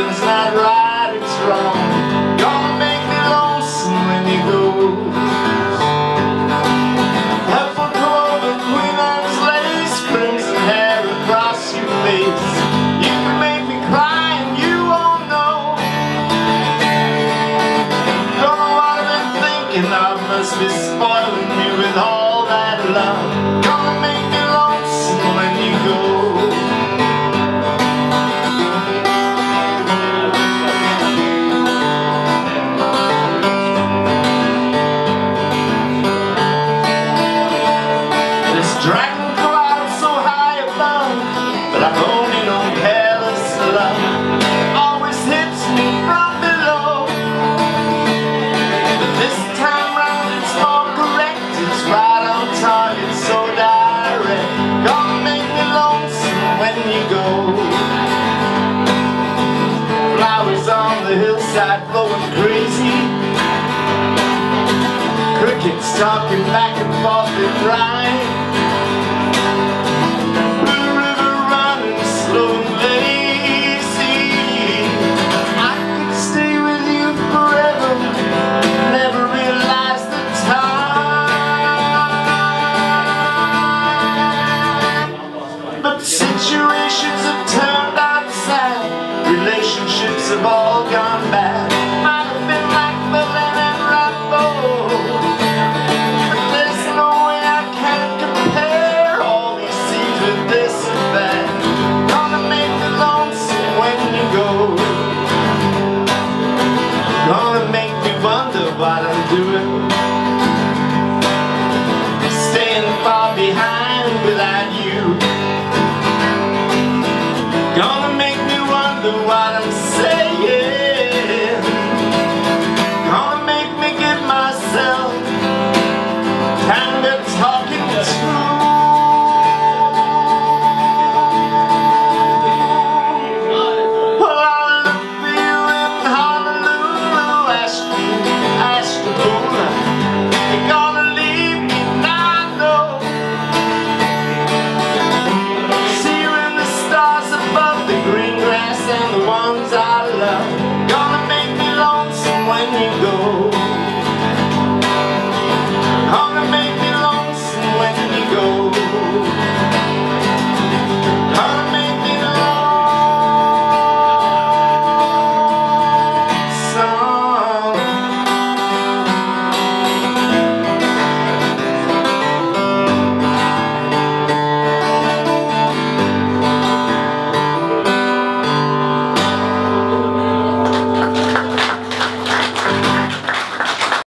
something's not right, it's wrong. Gonna make me lonesome when you go. Purple clover, Queen Anne's lace, crimson hair across your face. You can make me cry and you won't know. Don't know what I've been thinking of, must be spoiling me with all that love. outside blowing breezy Crickets talking back and forth and rhyme River running slow and lazy. I could stay with you forever Never realize the time. But situations have turned outside Relationships have all Staying far behind without you.